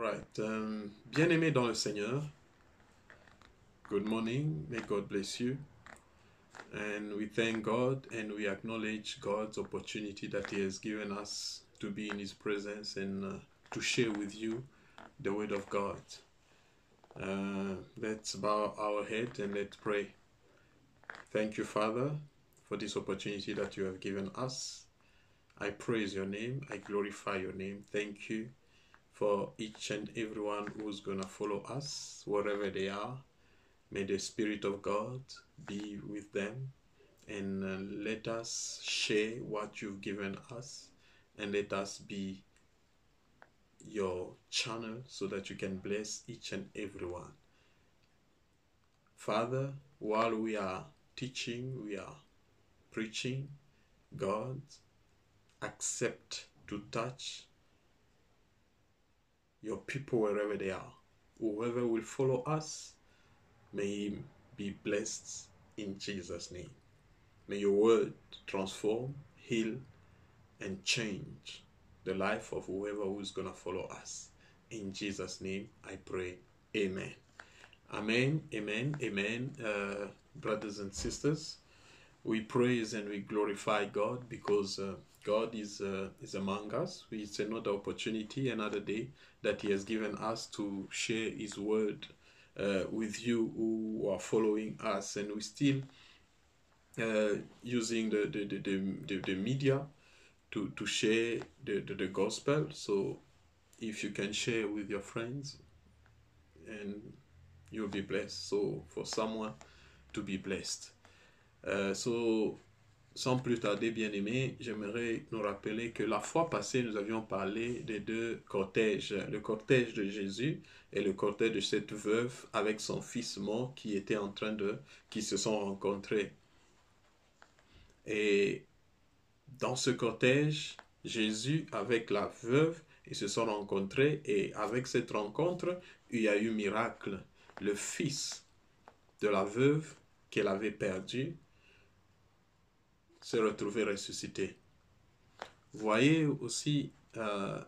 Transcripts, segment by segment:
Right. Um, Bien-aimé dans le Seigneur, good morning. May God bless you. And we thank God and we acknowledge God's opportunity that He has given us to be in His presence and uh, to share with you the Word of God. Uh, let's bow our head and let's pray. Thank you, Father, for this opportunity that you have given us. I praise your name. I glorify your name. Thank you for each and everyone who's going to follow us wherever they are. May the Spirit of God be with them and uh, let us share what you've given us and let us be your channel so that you can bless each and everyone. Father, while we are teaching, we are preaching, God, accept to touch your people wherever they are. Whoever will follow us, may be blessed in Jesus' name. May your word transform, heal, and change the life of whoever who is going to follow us. In Jesus' name, I pray. Amen. Amen. Amen. Amen. Uh, brothers and sisters, we praise and we glorify God because uh, God is uh, is among us. It's another opportunity, another day that He has given us to share His word uh, with you who are following us, and we still uh, using the the, the, the, the, media to to share the, the the gospel. So, if you can share with your friends, and you'll be blessed. So, for someone to be blessed. Euh, so, sans plus tarder, bien aimé, j'aimerais nous rappeler que la fois passée, nous avions parlé des deux cortèges, le cortège de Jésus et le cortège de cette veuve avec son fils mort qui était en train de, qui se sont rencontrés. Et dans ce cortège, Jésus avec la veuve, ils se sont rencontrés et avec cette rencontre, il y a eu miracle. Le fils de la veuve qu'elle avait perdu se retrouver ressuscité. Voyez aussi euh,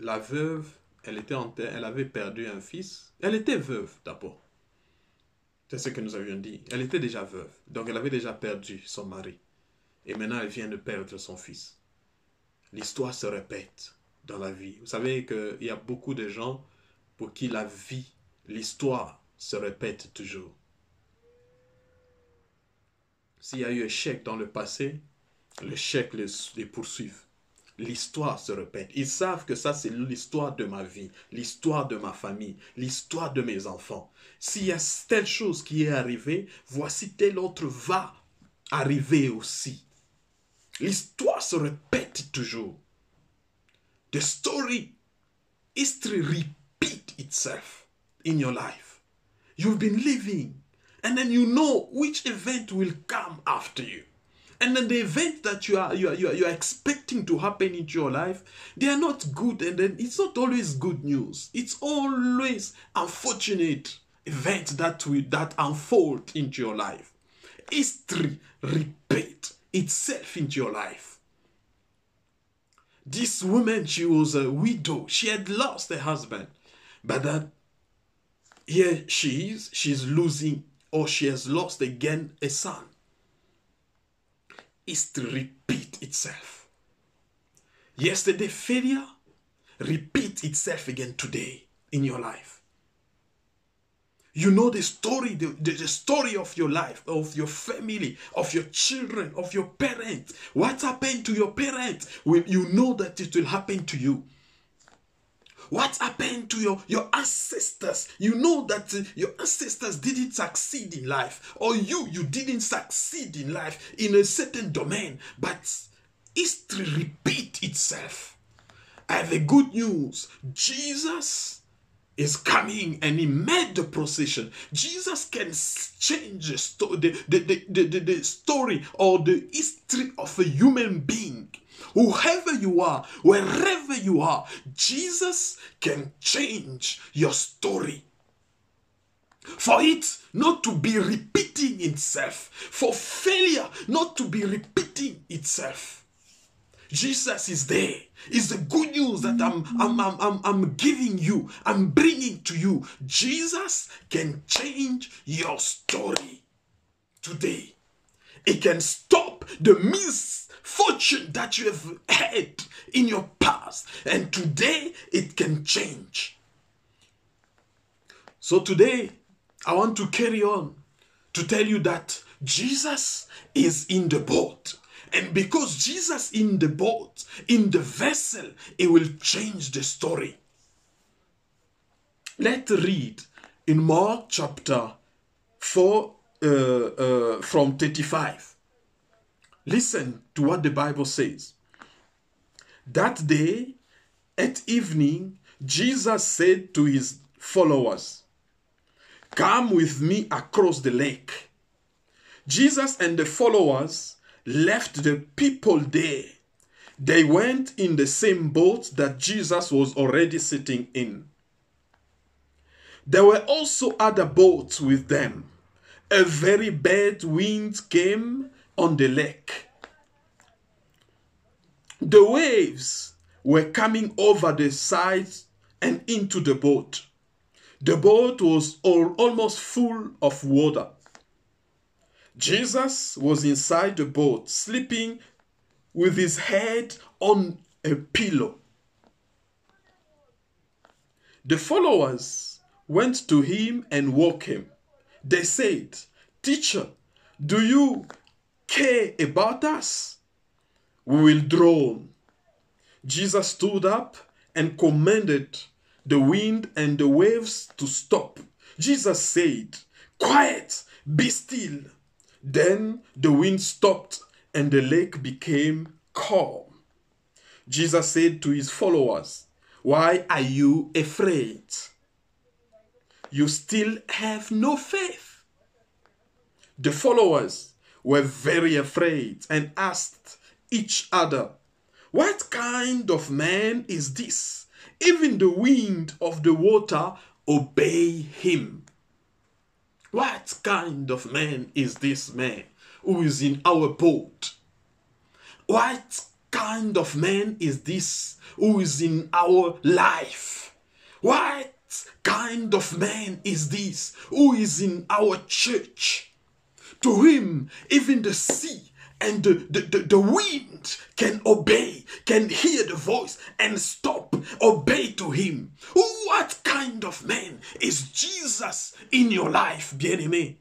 la veuve, elle, était en, elle avait perdu un fils. Elle était veuve d'abord. C'est ce que nous avions dit. Elle était déjà veuve. Donc elle avait déjà perdu son mari. Et maintenant elle vient de perdre son fils. L'histoire se répète dans la vie. Vous savez qu'il y a beaucoup de gens pour qui la vie, l'histoire se répète toujours. S'il y a eu échec dans le passé, l'échec les, les. L'histoire se répète. Ils savent que ça, c'est l'histoire de ma vie, l'histoire de ma famille, l'histoire de mes enfants. S'il y a telle chose qui est arrivée, voici telle autre va arriver aussi. L'histoire se répète toujours. The story, history repeat itself in your life. You've been living and then you know which event will come after you. And then the events that you are you are, you are you are expecting to happen into your life they are not good. And then it's not always good news. It's always unfortunate events that will that unfold into your life. History repeat itself into your life. This woman she was a widow. She had lost her husband. But then here she is. She's losing or she has lost again a son is to repeat itself. Yesterday failure repeat itself again today in your life. You know the story, the, the, the, story of your life, of your family, of your children, of your parents. What happened to your parents? Will you know that it will happen to you? What happened to your, your ancestors? You know that uh, your ancestors didn't succeed in life, or you, you didn't succeed in life in a certain domain, but history repeat itself. I have a good news. Jesus is coming and he made the procession. Jesus can change the, the, the, the, the, the story or the history of a human being. Whoever you are, wherever you are, Jesus can change your story. For it not to be repeating itself, for failure not to be repeating itself. Jesus is there. It's the good news that I'm, I'm, I'm, I'm, I'm giving you. I'm bringing to you. Jesus can change your story today. It can stop the misfortune that you have had in your past. And today it can change. So today I want to carry on to tell you that Jesus is in the boat. And because Jesus in the boat, in the vessel, it will change the story. Let's read in Mark chapter 4 uh, uh, from 35. Listen to what the Bible says. That day at evening, Jesus said to his followers, Come with me across the lake. Jesus and the followers left the people there. They went in the same boat that Jesus was already sitting in. There were also other boats with them. A very bad wind came on the lake. The waves were coming over the sides and into the boat. The boat was all, almost full of water. Jesus was inside the boat, sleeping with his head on a pillow. The followers went to him and woke him. They said, Teacher, do you care about us? We will drown. Jesus stood up and commanded the wind and the waves to stop. Jesus said, Quiet, be still. Then the wind stopped and the lake became calm. Jesus said to his followers, Why are you afraid? You still have no faith. The followers were very afraid and asked each other, What kind of man is this? Even the wind of the water obey him. What kind of man is this man who is in our boat? What kind of man is this who is in our life? What kind of man is this who is in our church? To him, even the sea and the, the, the, the, wind can obey, can hear the voice and stop, obey to him. What kind of man is Jesus in your life, bien-aimé?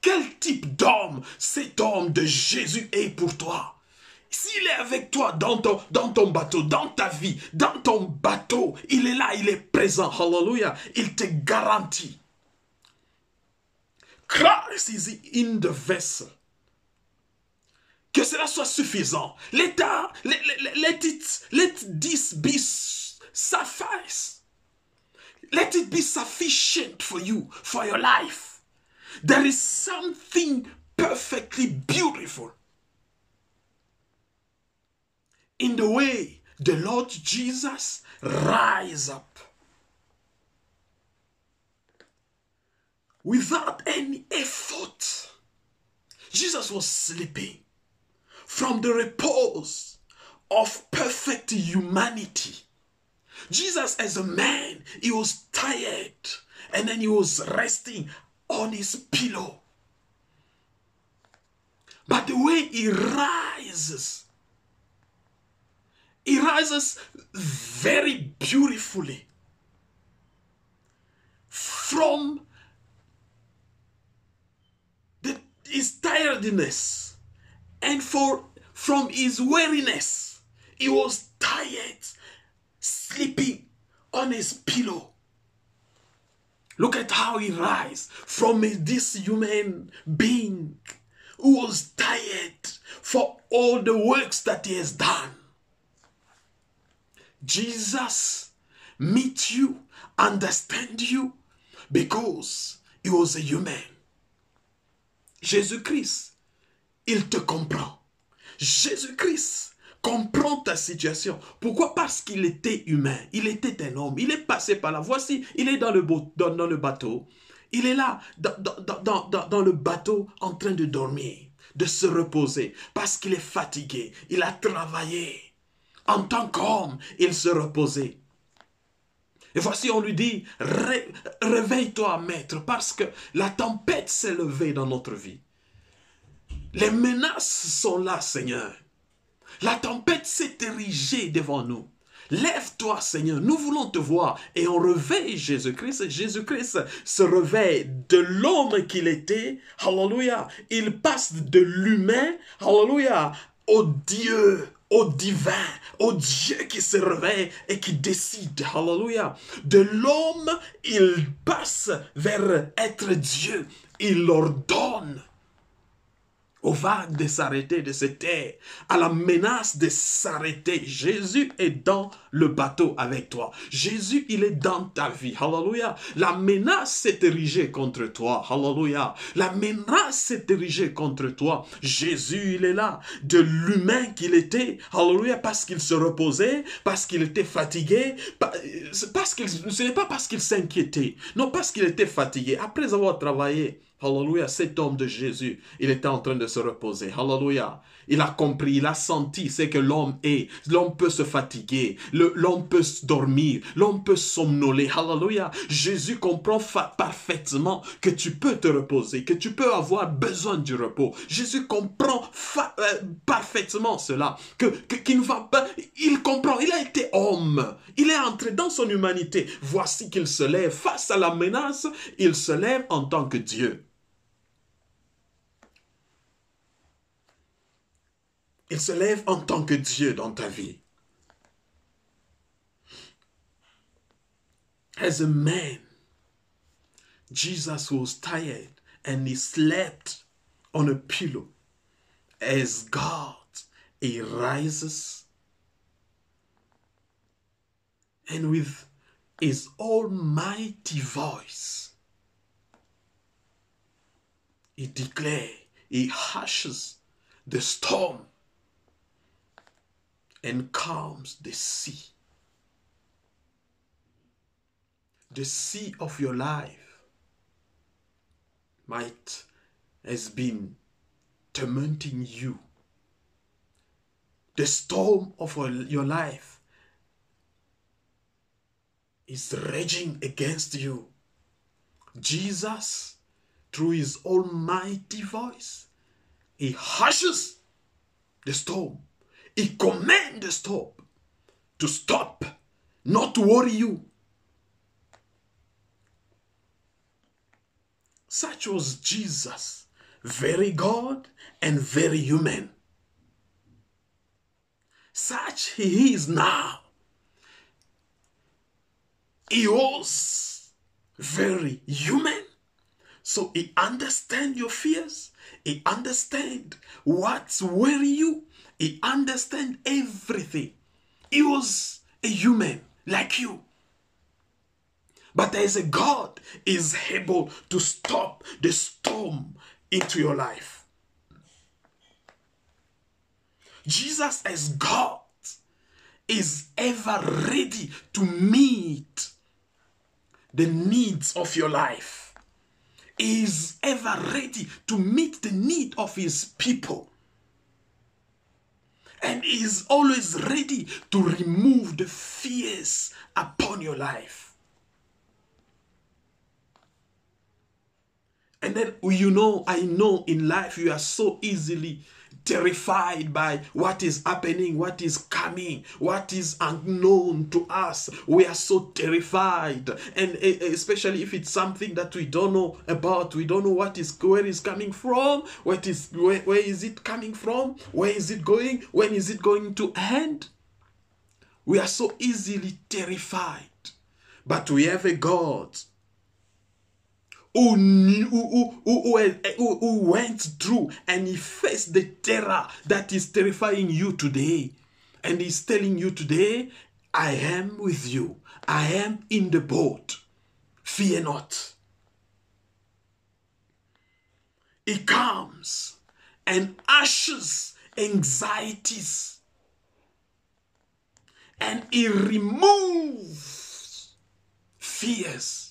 Quel type d'homme cet homme de Jésus est pour toi? S'il est avec toi dans ton, bateau, dans ta vie, dans ton bateau, il est là, il est présent. Hallelujah. Il te garantit. Christ is in the vessel. Que cela soit suffisant. Let, let, it, let this be suffice. Let it be sufficient for you, for your life. There is something perfectly beautiful in the way the Lord Jesus rise up without any effort. Jesus was sleeping from the repose of perfect humanity. Jesus, as a man, he was tired and then he was resting on his pillow. But the way he rises, he rises very beautifully from the, his tiredness and for from his weariness. He was tired sleeping on his pillow. Look at how he rise from this human being who was tired for all the works that he has done jesus meet you understand you because he was a human jésus christ il te comprend. Jésus-Christ comprend ta situation. Pourquoi? Parce qu'il était humain, il était un homme, il est passé par là. Voici, il est dans le, bateau. Il est là, dans le bateau, en train de dormir. de se reposer parce qu'il est fatigué. Il a travaillé. En tant qu'homme, il se reposait. Et voici, on lui dit, réveille-toi, maître, parce que la tempête s'est levée dans notre vie. Les menaces sont là, Seigneur. La tempête s'est érigée devant nous. Lève-toi, Seigneur, nous voulons te voir. Et on réveille Jésus-Christ. Jésus-Christ se réveille de l'homme qu'il était. Hallelujah. Il passe de l'humain, hallelujah, au Dieu au divin, au Dieu qui se réveille et qui décide. Hallelujah. De l'homme, il passe vers être Dieu. Il ordonne aux vagues de s'arrêter, de se taire, à la menace de s'arrêter. Jésus est dans le bateau avec toi. Jésus, il est dans ta vie. Hallelujah. La menace s'est érigée contre toi. Hallelujah. La menace s'est érigée contre toi. Jésus, il est là. De l'humain qu'il était. Hallelujah. Parce qu'il se reposait, parce qu'il était fatigué, parce qu'il, ce n'est pas parce qu'il s'inquiétait. Non, parce qu'il était fatigué. Après avoir travaillé, Hallelujah, cet homme de Jésus, il était en train de se reposer. Hallelujah. Il a compris, il a senti ce que l'homme est. L'homme peut se fatiguer, l'homme peut dormir, l'homme peut somnoler. Hallelujah. Jésus comprend parfaitement que tu peux te reposer, que tu peux avoir besoin du repos. Jésus comprend euh, parfaitement cela, que qu'il ne va pas, il comprend, il a été homme, il est entré dans son humanité. Voici qu'il se lève face à la menace, il se lève en tant que Dieu. Il se lève en tant que Dieu dans ta vie. As a man, Jesus was tired and he slept on a pillow. As God, he rises and with his almighty voice, he declares, he hushes the storm and calms the sea. The sea of your life might has been tormenting you. The storm of your life is raging against you. Jesus, through his almighty voice, he hushes the storm he commands stop to stop, not to worry you. Such was Jesus, very God and very human. Such he is now. He was very human. So he understand your fears. He understand what's worrying you. He understand everything. He was a human like you. But there is a God is able to stop the storm into your life. Jesus as God is ever ready to meet the needs of your life. He is ever ready to meet the need of his people and is always ready to remove the fears upon your life. And then you know, I know in life you are so easily terrified by what is happening, what is coming, what is unknown to us. We are so terrified, and eh, eh, especially if it's something that we don't know about, we don't know what is where is coming from, what is where, where is it coming from, where is it going, when is it going to end. We are so easily terrified, but we have a God who, knew, who, who, eh, who, who went through and he faced the terror that is terrifying you today. And he's telling you today, I am with you. I am in the boat. Fear not. He comes and ashes anxieties and he removes fears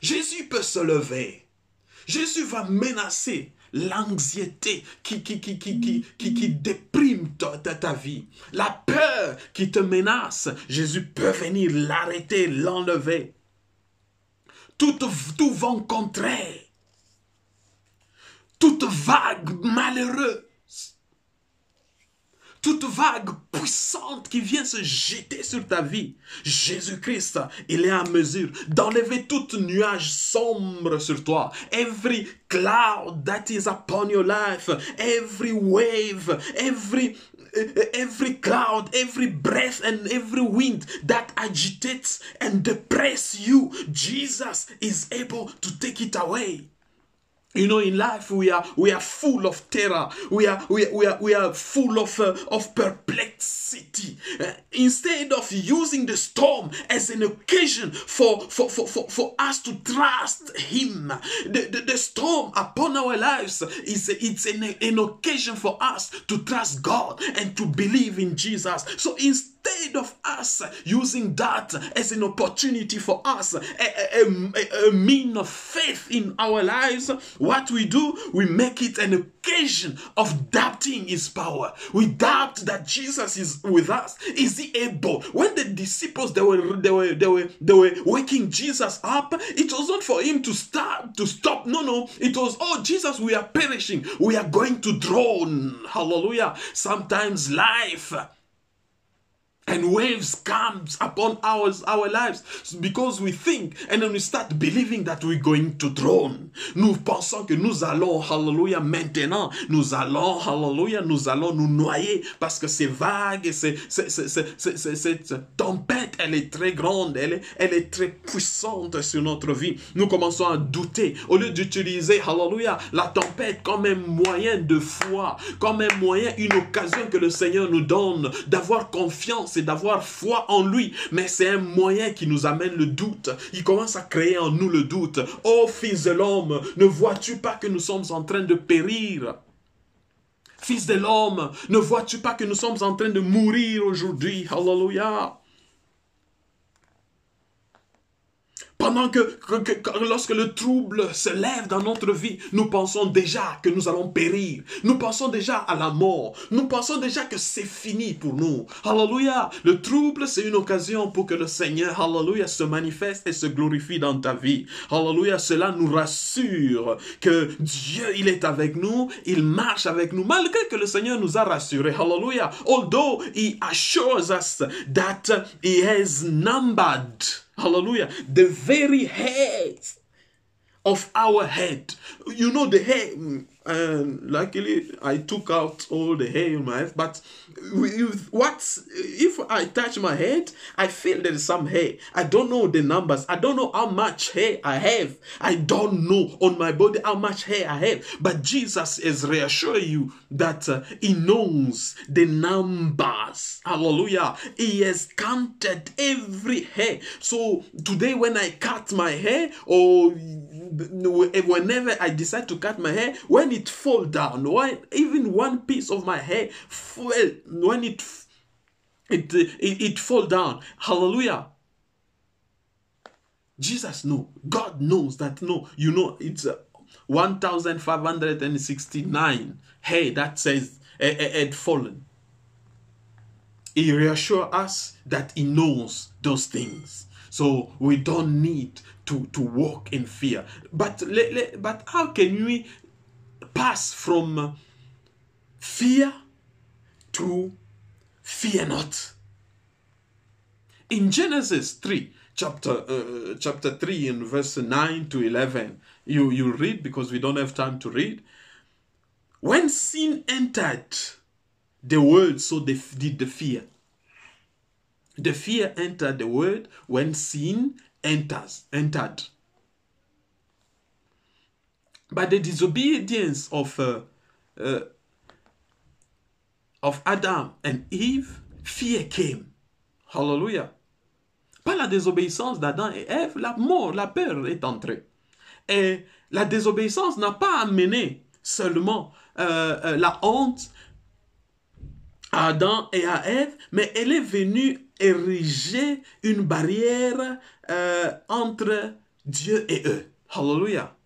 Jésus peut se lever. Jésus va menacer l'anxiété qui, qui, qui, qui, déprime ta, ta, vie, la peur qui te menace, Jésus peut venir l'arrêter, l'enlever. Tout, tout vent contraire, toute vague malheureuse, toute vague puissante qui vient se jeter sur ta vie, Jésus-Christ, il est en mesure d'enlever tout nuage sombre sur toi. Every cloud that is upon your life, every wave, every every cloud, every breath, and every wind that agitates and depress you, Jesus is able to take it away. You know, in life we are we are full of terror. We are we we are, we are full of uh, of perplexity. Uh, instead of using the storm as an occasion for for, for, for, for us to trust Him, the, the, the storm upon our lives is it's an, an occasion for us to trust God and to believe in Jesus. So instead instead of us using that as an opportunity for us, a, a, a, a mean of faith in our lives, what we do, we make it an occasion of doubting his power. We doubt that Jesus is with us. Is he able? When the disciples they were they were they were they were waking Jesus up, it was not for him to stop to stop. No, no, it was oh Jesus, we are perishing, we are going to drown. Hallelujah. Sometimes life and waves comes upon our, our lives because we think and then we start believing that we're going to drown. Nous pensons que nous allons, hallelujah, maintenant, nous allons, hallelujah, nous allons nous noyer parce que ces vagues et ces, ces, ces, cette tempête, elle est très grande, elle est, très puissante sur notre vie. Nous commençons à douter au lieu d'utiliser, hallelujah, la tempête comme un moyen de foi, comme un moyen, une occasion que le Seigneur nous donne d'avoir confiance c'est d'avoir foi en lui. Mais c'est un moyen qui nous amène le doute. Il commence à créer en nous le doute. Oh fils de l'homme, ne vois-tu pas que nous sommes en train de périr? Fils de l'homme, ne vois-tu pas que nous sommes en train de mourir aujourd'hui? Hallelujah. Pendant que, que, lorsque le trouble se lève dans notre vie, nous pensons déjà que nous allons périr. Nous pensons déjà à la mort. Nous pensons déjà que c'est fini pour nous. Alléluia. Le trouble, c'est une occasion pour que le Seigneur, Alléluia, se manifeste et se glorifie dans ta vie. Alléluia. Cela nous rassure que Dieu, il est avec nous. Il marche avec nous. Malgré que le Seigneur nous a rassurés. Alléluia. Although he assures us that he has numbered Hallelujah. The very hairs of our head. You know, the hair, and luckily I took out all the hair in my head, but if, what if I touch my head, I feel there is some hair. I don't know the numbers. I don't know how much hair I have. I don't know on my body how much hair I have. But Jesus is reassuring you that uh, He knows the numbers. Hallelujah. He has counted every hair. So today, when I cut my hair, or whenever I decide to cut my hair, when it fall down, when even one piece of my hair fell when it it it, it fall down hallelujah. Jesus know god knows that no you know it's uh, 1569 hey that says uh, had fallen. He reassure us that he knows those things. So we don't need to to walk in fear. But but how can we pass from fear to fear not. In Genesis 3, chapter uh, chapter 3 in verse 9 to 11, you, you read because we don't have time to read. When sin entered the world, so they did the fear. The fear entered the world when sin enters entered. By the disobedience of uh, uh, of Adam and Eve, fear came. Hallelujah. Par la désobéissance d'Adam et Ève, la mort, la peur est entrée. Et la désobéissance n'a pas amené seulement euh, euh, la honte à Adam et à Ève, mais elle est venue ériger une barrière euh, entre Dieu et eux. Hallelujah.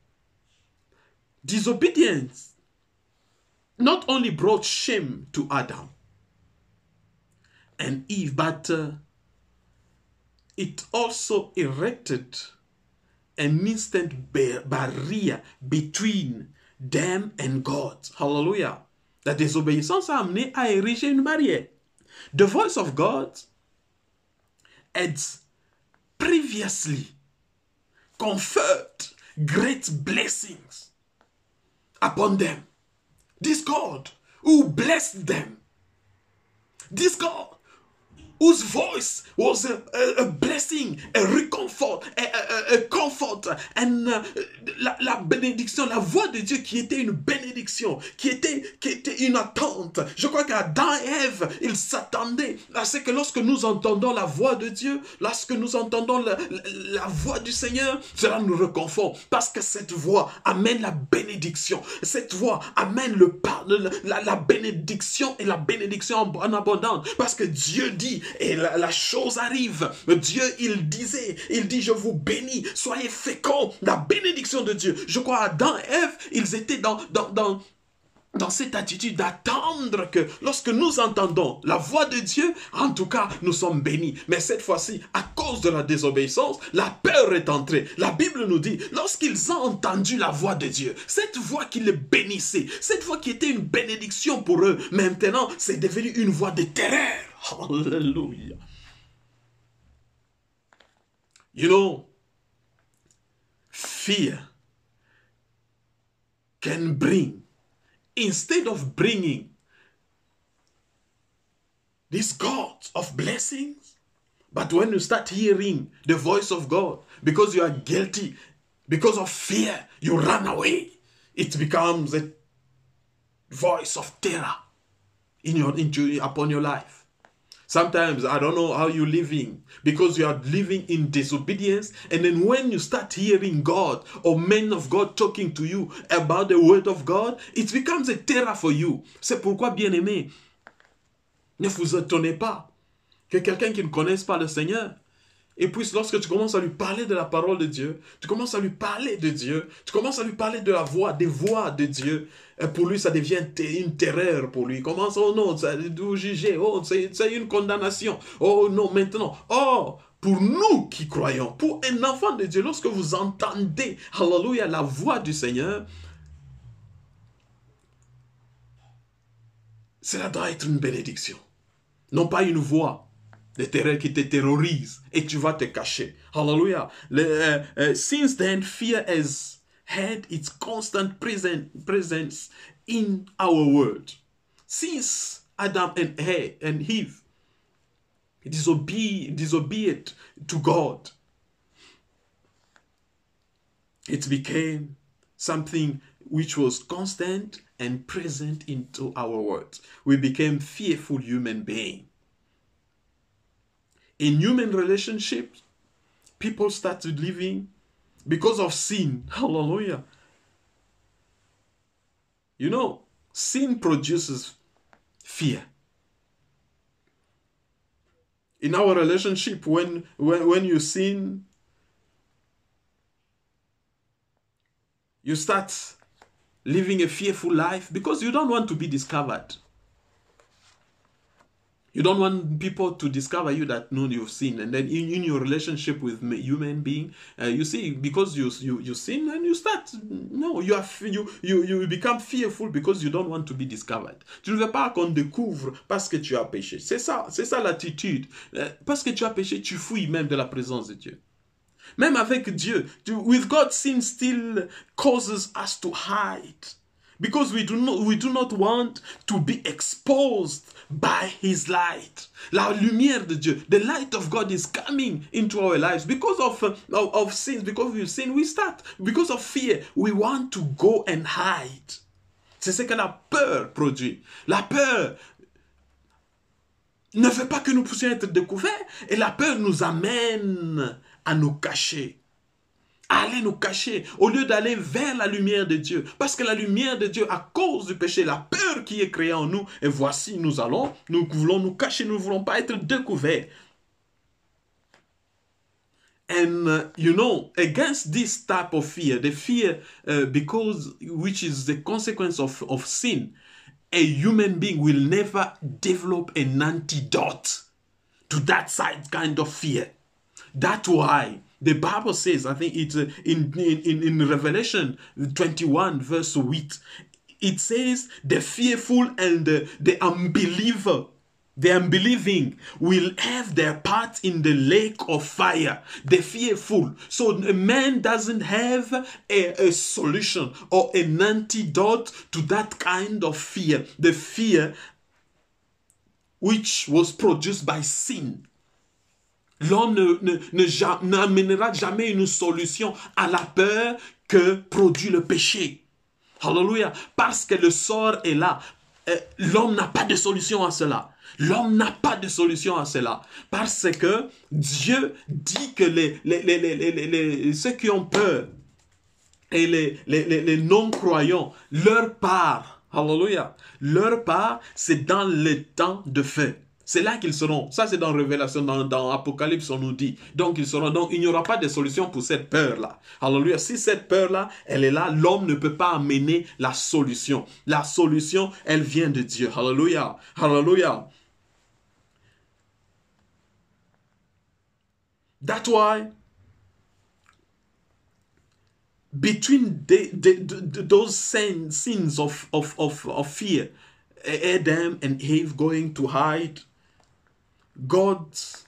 Disobedience not only brought shame to Adam and Eve, but uh, it also erected an instant barrier between them and God. Hallelujah. La désobéissance a amené à ériger une barrière. The voice of God had previously conferred great blessings upon them. This God who blessed them. This God whose voice was a, blessing, a reconfort, a, comfort, and uh, la, la, bénédiction, la voix de Dieu qui était une bénédiction, qui était, qui était une attente. Je crois qu'Adam et Ève, ils s'attendaient à ce que lorsque nous entendons la voix de Dieu, lorsque nous entendons la, la, voix du Seigneur, cela nous reconfort parce que cette voix amène la bénédiction. Cette voix amène le la, la bénédiction et la bénédiction en abondance parce que Dieu dit et la, chose arrive. Dieu, il disait, il dit, je vous bénis, soyez féconds, la bénédiction de Dieu. Je crois Adam et Ève, ils étaient dans, dans, dans, dans cette attitude d'attendre que lorsque nous entendons la voix de Dieu, en tout cas, nous sommes bénis. Mais cette fois-ci, à cause de la désobéissance, la peur est entrée. La Bible nous dit, lorsqu'ils ont entendu la voix de Dieu, cette voix qui les bénissait, cette voix qui était une bénédiction pour eux, maintenant, c'est devenu une voix de terreur. Hallelujah. You know, fear can bring, instead of bringing this God of blessings, but when you start hearing the voice of God, because you are guilty, because of fear, you run away. It becomes a voice of terror in your into upon your life. Sometimes I don't know how you're living because you are living in disobedience. And then when you start hearing God or men of God talking to you about the word of God, it becomes a terror for you. C'est pourquoi, bien aimé, ne vous étonnez pas que quelqu'un qui ne connaisse pas le Seigneur et puis lorsque tu commences à lui parler de la parole de Dieu, tu commences à lui parler de Dieu, tu commences à lui parler de la voix, des voix de Dieu, pour lui ça devient une terreur pour lui. Il commence, oh non, ça doit juger, oh c'est une condamnation, oh non, maintenant, oh pour nous qui croyons, pour un enfant de Dieu, lorsque vous entendez, hallelujah, la voix du Seigneur, cela doit être une bénédiction, non pas une voix qui te terrorisent et tu vas te cacher. Hallelujah. Le, uh, uh, since then, fear has had its constant present, presence in our world. Since Adam and, Eve, and Eve disobeyed to God, it became something which was constant and present into our world. We became fearful human beings in human relationships, people started living because of sin. Hallelujah. You know, sin produces fear. In our relationship, when, when, when you sin, you start living a fearful life because you don't want to be discovered. You don't want people to discover you that know you've sinned, and then in, in your relationship with human being, uh, you see because you you you sin and you start no you are you you you become fearful because you don't want to be discovered. Tu ne veux pas qu'on découvre parce que tu as péché. C'est ça, c'est ça l'attitude. Euh, parce que tu as péché, tu fouilles même de la présence de Dieu. Même avec Dieu, with God, sin still causes us to hide because we do not we do not want to be exposed by his light. La lumière de Dieu, the light of God is coming into our lives because of, of, sins, because of sin, we start, because of fear, we want to go and hide. C'est ce que la peur produit. La peur ne veut pas que nous puissions être découverts et la peur nous amène à nous cacher aller nous cacher au lieu d'aller vers la lumière de Dieu. Parce que la lumière de Dieu, à cause du péché, la peur qui est créée en nous, et voici, nous allons, nous voulons nous cacher, nous ne voulons pas être découverts. And uh, you know, against this type of fear, the fear uh, because which is the consequence of, of sin, a human being will never develop an antidote to that side kind of fear. That's why the Bible says, I think it's uh, in, in, in Revelation 21, verse 8, it says, the fearful and the, the unbeliever the unbelieving will have their part in the lake of fire. The fearful. So a man doesn't have a, a, solution or an antidote to that kind of fear. The fear which was produced by sin. L'homme n'amènera jamais une solution à la peur que produit le péché. Hallelujah. Parce que le sort est là. Euh, l'homme n'a pas de solution à cela. L'homme n'a pas de solution à cela. Parce que Dieu dit que les, les, les, ceux qui ont peur et les, non-croyants, leur part, hallelujah, leur part, c'est dans le temps de feu. C'est là qu'ils seront. Ça, c'est dans Révélation, dans, Apocalypse, on nous dit. Donc, ils seront. Donc, il n'y aura pas de solution pour cette peur-là. Alléluia. Si cette peur-là, elle est là, l'homme ne peut pas amener la solution. La solution, elle vient de Dieu. Alléluia. Alléluia. That's why between those sins of fear, Adam and Eve going to hide, God's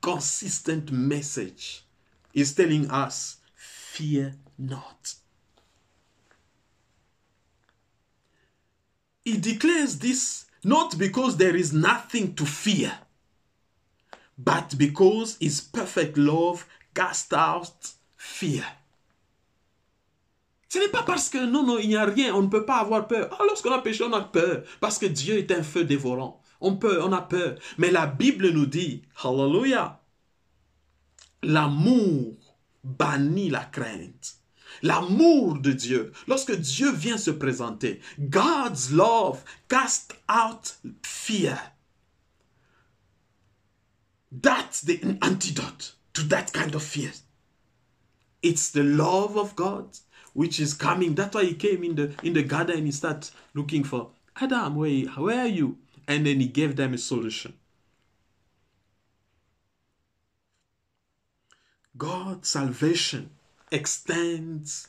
consistent message is telling us, fear not. He declares this not because there is nothing to fear, but because his perfect love cast out fear. Ce n'est pas parce que non, non, il n'y a rien, on ne peut pas avoir peur. Ah, lorsqu'on a péché, on a peur. Parce que Dieu est un feu dévorant. On peut, on a peur. Mais la Bible nous dit, Hallelujah, l'amour bannit la crainte. L'amour de Dieu, lorsque Dieu vient se présenter, God's love cast out fear. That's the antidote to that kind of fear. It's the love of God which is coming. That's why he came in the in the garden and he started looking for Adam. Where where are you? And then he gave them a solution. God's salvation extends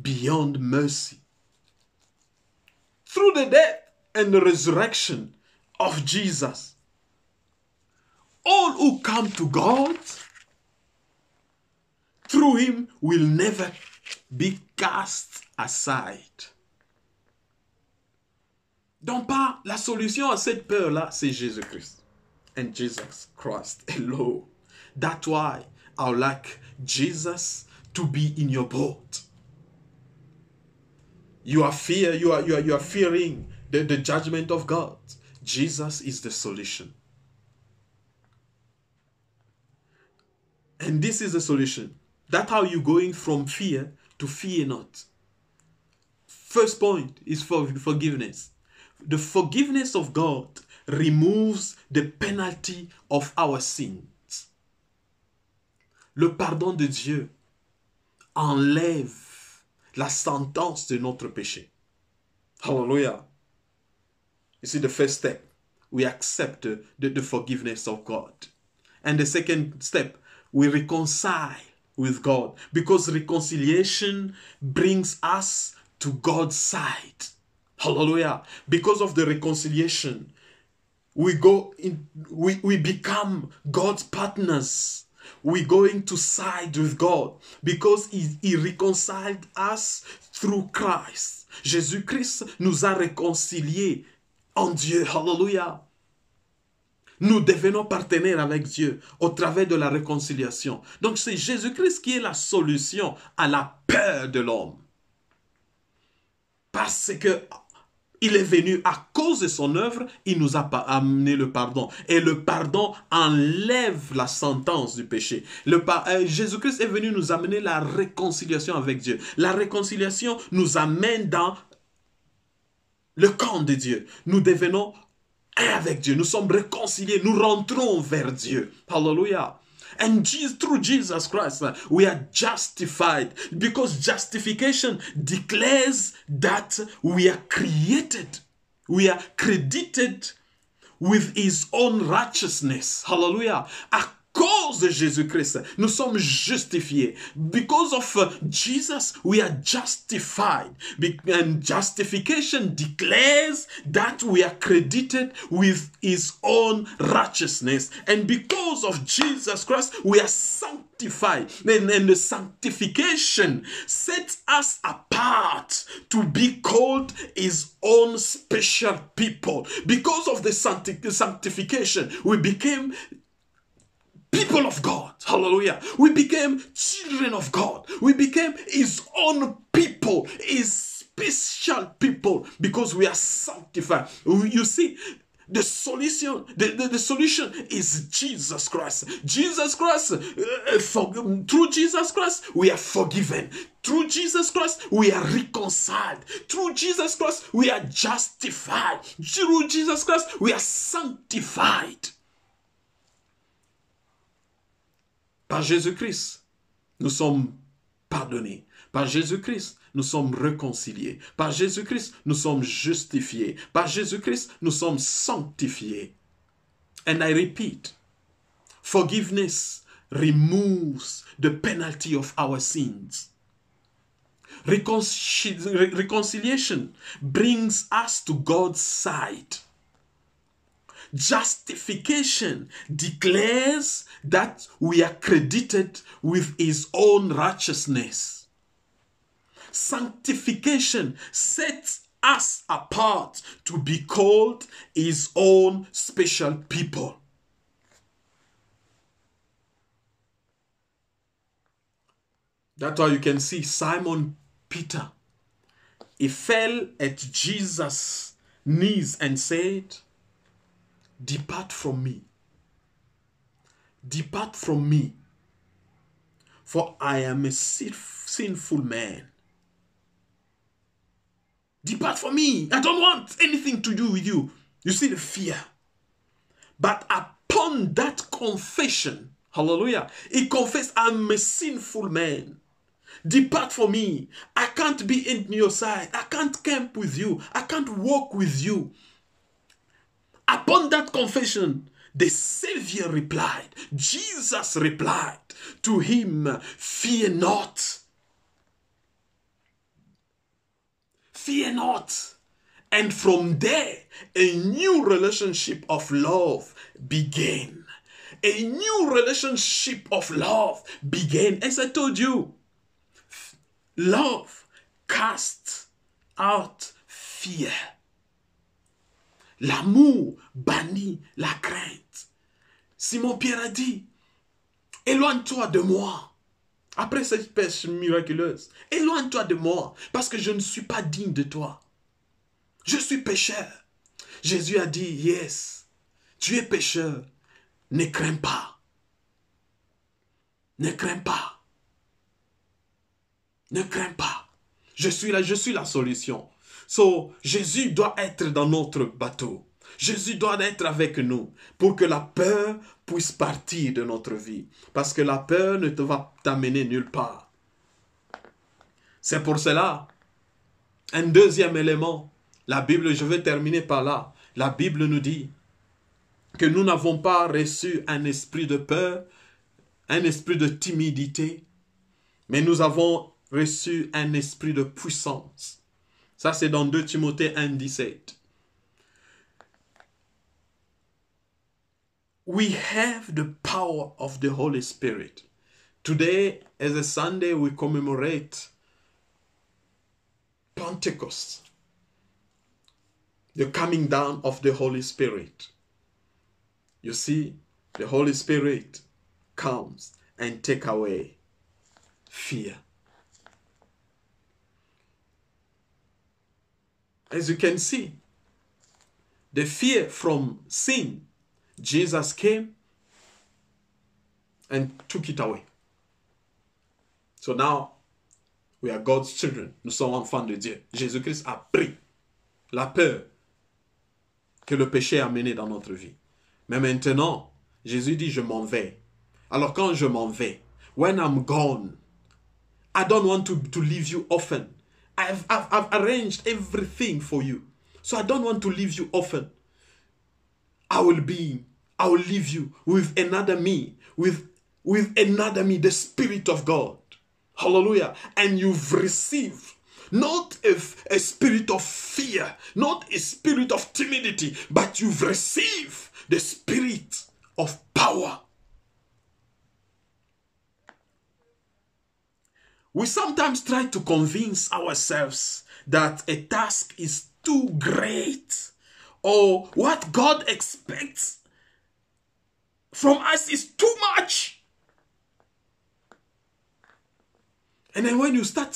beyond mercy. Through the death and the resurrection of Jesus, all who come to God through him will never be cast aside. Donc pas la solution à cette peur-là, c'est Jésus-Christ. And Jesus Christ alone. That's why I would like Jesus to be in your boat. You are fear, you are you are you are fearing the, the judgment of God. Jesus is the solution. And this is the solution. That's how you're going from fear to fear not. First point is for forgiveness. The forgiveness of God removes the penalty of our sins. Le pardon de Dieu enlève la sentence de notre péché. Hallelujah. You see, the first step, we accept the, the forgiveness of God. And the second step, we reconcile with God because reconciliation brings us to God's side. Hallelujah. Because of the reconciliation, we go in we, we become God's partners. We're going to side with God because he, he reconciled us through Christ. Jésus-Christ nous a réconciliés en Dieu. Hallelujah. Nous devenons partenaires avec Dieu au travers de la réconciliation. Donc c'est Jésus-Christ qui est la solution à la peur de l'homme. Parce que il est venu à cause de son œuvre, il nous a amené le pardon. Et le pardon enlève la sentence du péché. Euh, Jésus-Christ est venu nous amener la réconciliation avec Dieu. La réconciliation nous amène dans le camp de Dieu. Nous devenons avec Dieu. Nous sommes réconciliés. Nous rentrons vers Dieu. Hallelujah. And through Jesus Christ, uh, we are justified because justification declares that we are created We are credited with his own righteousness. Hallelujah. Cause de Jésus-Christ, nous sommes justifiés. Because of uh, Jesus, we are justified. And justification declares that we are credited with his own righteousness. And because of Jesus Christ, we are sanctified. And, and the sanctification sets us apart to be called his own special people. Because of the sancti- sanctification, we became people of God. Hallelujah. We became children of God. We became his own people, his special people because we are sanctified. You see, the solution the, the, the, solution is jesus christ jesus christ uh, for, through jesus christ we are forgiven through jesus christ we are reconciled through jesus christ we are justified through jesus christ we are sanctified Par Jésus-Christ, nous sommes pardonnés. Par Jésus-Christ, nous sommes réconciliés. Par Jésus-Christ, nous sommes justifiés. Par Jésus-Christ, nous sommes sanctifiés. And I repeat, forgiveness removes the penalty of our sins. Reconciliation brings us to God's side. Justification declares that we are credited with his own righteousness. Sanctification sets us apart to be called his own special people. That's why you can see Simon Peter. He fell at Jesus' knees and said, Depart from me. Depart from me, for I am a sinful man. Depart from me. I don't want anything to do with you. You see the fear. But upon that confession, hallelujah, he confessed, I'm a sinful man. Depart from me. I can't be in your side. I can't camp with you. I can't walk with you. Upon that confession, the Savior replied, Jesus replied to him, Fear not. Fear not. And from there, a new relationship of love began. A new relationship of love began. As I told you, love casts out fear. L'amour bannit la crainte. Simon-Pierre a dit, éloigne-toi de moi. Après cette pêche miraculeuse, éloigne-toi de moi, parce que je ne suis pas digne de toi. Je suis pécheur. Jésus a dit, yes, tu es pécheur. Ne crains pas. Ne crains pas. Ne crains pas. Je suis là, je suis la solution. Jésus doit être dans notre bateau. Jésus doit être avec nous pour que la peur puisse partir de notre vie. Parce que la peur ne te va t'amener nulle part. C'est pour cela, un deuxième élément, la Bible, je vais terminer par là, la Bible nous dit que nous n'avons pas reçu un esprit de peur, un esprit de timidité, mais nous avons reçu un esprit de puissance. Ça, c'est dans 2 Timothée 1, 17. We have the power of the Holy Spirit. Today, as a Sunday, we commemorate Pentecost, the coming down of the Holy Spirit. You see, the Holy Spirit comes and take away fear. As you can see, the fear from sin, Jesus came and took it away. So now, we are God's children. Nous sommes enfants de Dieu. Jésus-Christ a pris la peur que le péché a mené dans notre vie. Mais maintenant, Jésus dit, je m'en vais. Alors quand je m'en vais, when I'm gone, I don't want to, to leave you often. I've, I've, I've arranged everything for you. So I don't want to leave you often. I will be, I will leave you with another me, with with another me, the Spirit of God. Hallelujah. And you've received not a, a spirit of fear, not a spirit of timidity, but you've received the spirit of power. We sometimes try to convince ourselves that a task is too great or what God expects from us is too much. And then when you start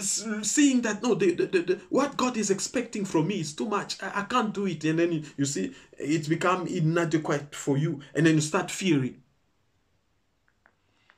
seeing that, no, the, the, the, what God is expecting from me is too much, I, I can't do it. And then you, you see, it become inadequate for you. And then you start fearing.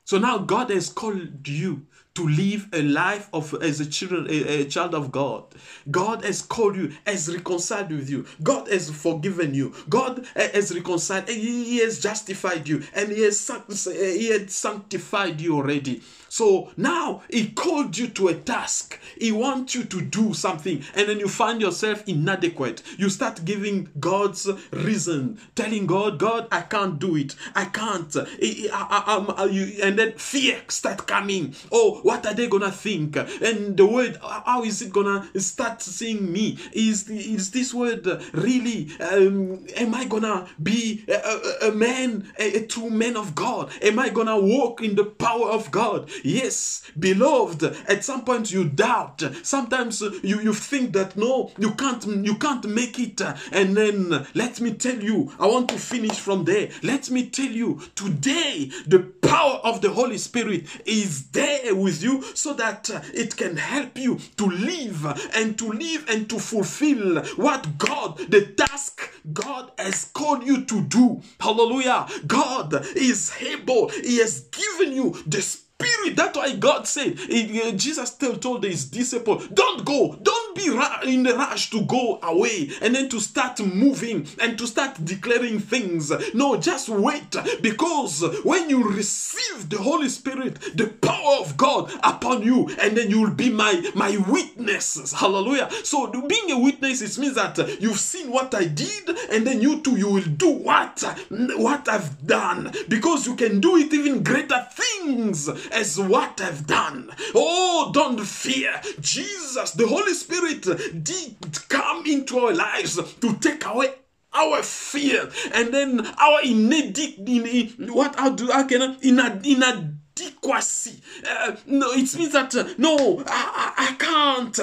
So now God has called you to live a life of as a children a, a, child of God. God has called you, has reconciled with you. God has forgiven you. God has reconciled. He has justified you, and He has He had sanctified you already. So now He called you to a task. He wants you to do something, and then you find yourself inadequate. You start giving God's reason, telling God, God, I can't do it. I can't. I, I, I, and then fear start coming. Oh, what are they gonna think? And the word, how is it gonna start seeing me? Is is this word really? Um, am I gonna be a, a, a man, a, a, true man of God? Am I gonna walk in the power of God? Yes, beloved. At some point you doubt. Sometimes you you think that no, you can't you can't make it. And then let me tell you, I want to finish from there. Let me tell you, today the power of the Holy Spirit is there with with you so that uh, it can help you to live and to live and to fulfill what God, the task God has called you to do. Hallelujah. God is able, He has given you the spirit. That's why God said, uh, Jesus still told his disciples, don't go, don't be in the rush to go away and then to start moving and to start declaring things. No, just wait because when you receive the Holy Spirit, the power of God upon you, and then you will be my, my witnesses. Hallelujah. So being a witness, it means that you've seen what I did and then you too, you will do what, what I've done because you can do it even greater things as what I've done. Oh, don't fear. Jesus, the Holy Spirit did come into our lives to take away our fear and then our inadequacy. What do I can in inadequacy? Uh, no, it means that uh, no, I, I, I can't.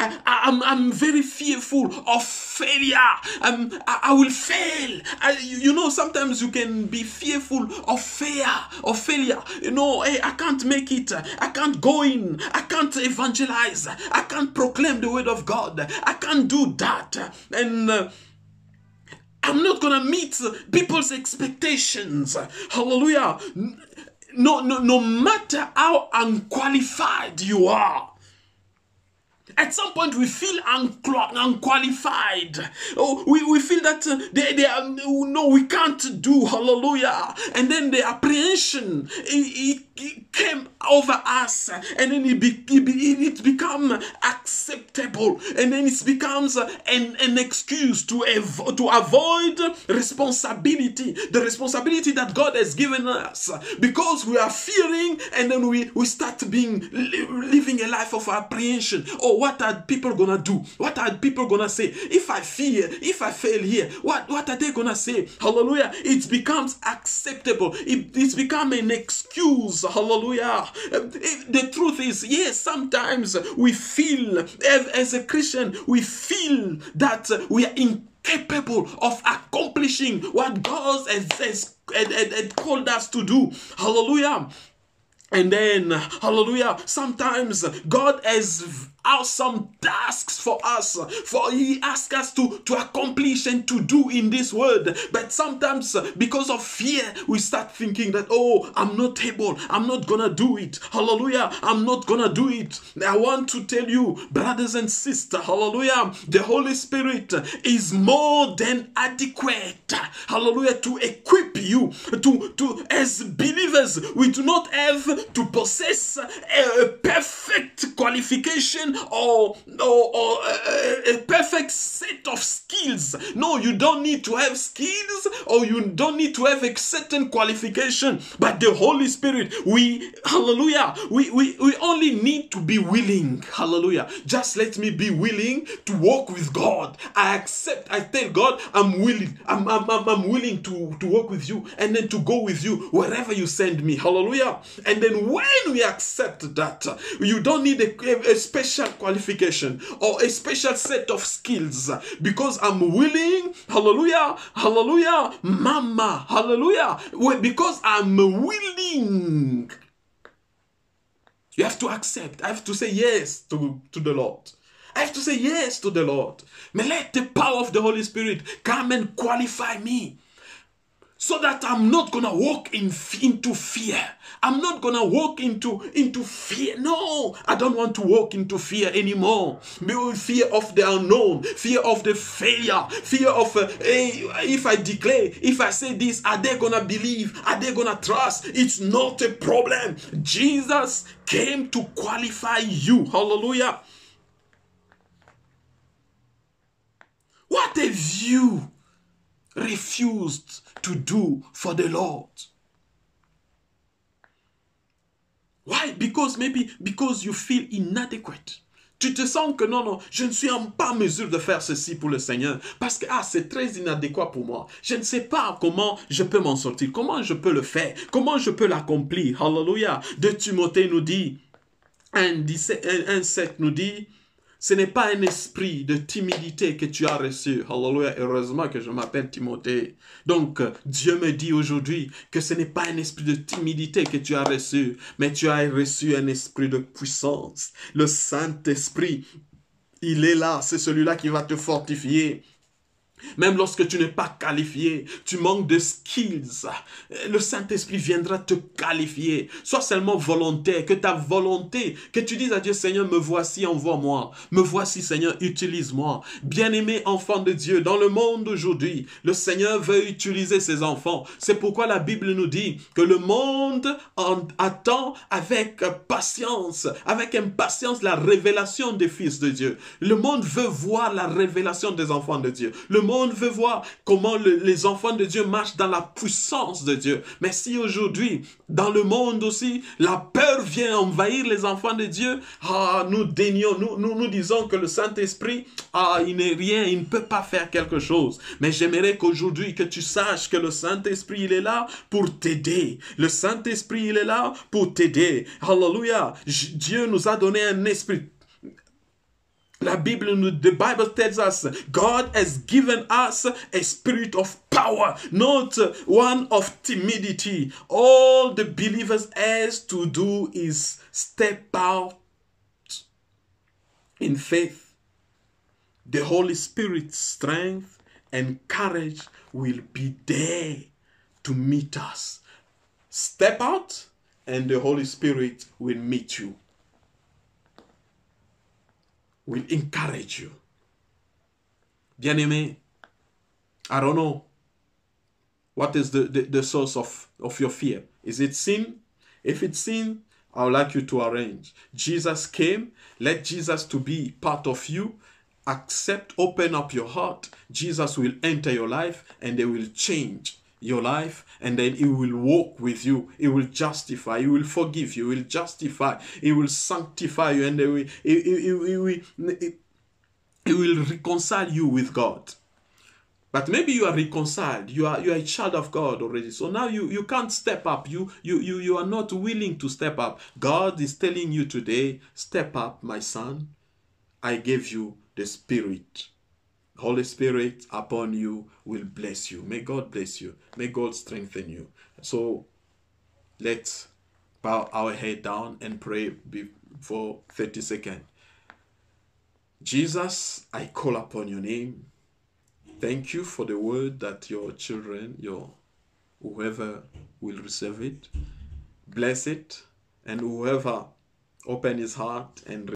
I, am I'm, I'm very fearful of failure. I'm, I, I will fail. I, you know, sometimes you can be fearful of fear, of failure. You know, hey, I can't make it. I can't go in. I can't evangelize. I can't proclaim the word of God. I can't do that. And uh, I'm not gonna meet people's expectations. Hallelujah. No, no, no matter how unqualified you are. At some point, we feel unqualified. Oh, we, we feel that uh, they, they are, no, we can't do. Hallelujah. And then the apprehension, it, it, came over us. And then it, be, it, it become acceptable. And then it becomes an, an excuse to, to avoid responsibility. The responsibility that God has given us. Because we are fearing and then we, we start being living a life of apprehension. Oh, what are people gonna do? What are people gonna say? If I fear, if I fail here, what, what are they gonna say? Hallelujah. It becomes acceptable. It, it's become an excuse. Hallelujah. Um, the truth is, yes, sometimes we feel, as a Christian, we feel that we are incapable of accomplishing what God has, has, has, has called us to do. Hallelujah. And then, hallelujah, sometimes God has awesome tasks for us for he asks us to to accomplish and to do in this world. but sometimes uh, because of fear we start thinking that oh i'm not able i'm not gonna do it hallelujah i'm not gonna do it i want to tell you brothers and sisters hallelujah the holy spirit is more than adequate hallelujah to equip you to to as believers we do not have to possess a perfect qualification or, or, or a, perfect set of skills. No, you don't need to have skills or you don't need to have a certain qualification. But the Holy Spirit, we, hallelujah, we, we, we only need to be willing. Hallelujah. Just let me be willing to walk with God. I accept, I tell God, I'm willing. I'm, I'm, I'm, I'm willing to, to work with you and then to go with you wherever you send me. Hallelujah. And then when we accept that, you don't need a, a special qualification or a special set of skills because I'm willing. Hallelujah. Hallelujah. Mama. Hallelujah. Because I'm willing. You have to accept. I have to say yes to, to the Lord. I have to say yes to the Lord. May let the power of the Holy Spirit come and qualify me so that I'm not gonna walk in into fear. I'm not gonna walk into into fear. No, I don't want to walk into fear anymore. Fear of the unknown, fear of the failure, fear of uh, hey, if I declare, if I say this, are they gonna believe? Are they gonna trust? It's not a problem. Jesus came to qualify you. Hallelujah. What have you refused to do for the Lord? Why? Because maybe because you feel inadequate. Tu te sens que non, non, je ne suis pas en mesure de faire ceci pour le Seigneur parce que ah, c'est très inadéquat pour moi. Je ne sais pas comment je peux m'en sortir, comment je peux le faire, comment je peux l'accomplir? Hallelujah. De Timothée nous dit, 1, 7 nous dit, ce n'est pas un esprit de timidité que tu as reçu. Hallelujah. Heureusement que je m'appelle Timothée. Donc, Dieu me dit aujourd'hui que ce n'est pas un esprit de timidité que tu as reçu, mais tu as reçu un esprit de puissance. Le Saint-Esprit, il est là. C'est celui-là qui va te fortifier. Même lorsque tu n'es pas qualifié, tu manques de skills, le Saint-Esprit viendra te qualifier. Sois seulement volontaire, que ta volonté, que tu dises à Dieu, Seigneur, me voici, envoie-moi. Me voici, Seigneur, utilise-moi. Bien-aimé enfant de Dieu, dans le monde aujourd'hui, le Seigneur veut utiliser ses enfants. C'est pourquoi la Bible nous dit que le monde en attend avec patience, avec impatience la révélation des fils de Dieu. Le monde veut voir la révélation des enfants de Dieu. Monde veut voir comment les enfants de Dieu marchent dans la puissance de Dieu. Mais si aujourd'hui, dans le monde aussi, la peur vient envahir les enfants de Dieu, ah, nous dénions, nous, nous, nous disons que le Saint-Esprit, ah, il n'est rien, il ne peut pas faire quelque chose. Mais j'aimerais qu'aujourd'hui, que tu saches que le Saint-Esprit, il est là pour t'aider. Le Saint-Esprit, il est là pour t'aider. Hallelujah. Dieu nous a donné un esprit La Bible, the Bible tells us God has given us a spirit of power, not one of timidity. All the believers has to do is step out in faith. The Holy Spirit's strength and courage will be there to meet us. Step out, and the Holy Spirit will meet you. Will encourage you. Bien-aimé, I don't know what is the, the, the source of, of your fear. Is it sin? If it's sin, I would like you to arrange. Jesus came. Let Jesus to be part of you. Accept, open up your heart. Jesus will enter your life and they will change your life and then he will walk with you. He will justify he will forgive you. He will justify. He will sanctify you and he will, he, he, he, he will reconcile you with god. But maybe you are reconciled. You are you are a child of god already. So now you you can't step up. You you you, you are not willing to step up. God is telling you today step up my son. I gave you the spirit Holy Spirit upon you will bless you. May God bless you. May God strengthen you. So let's bow our head down and pray for 30 seconds. Jesus, I call upon your name. Thank you for the word that your children, your whoever will receive it, bless it, and whoever open his heart and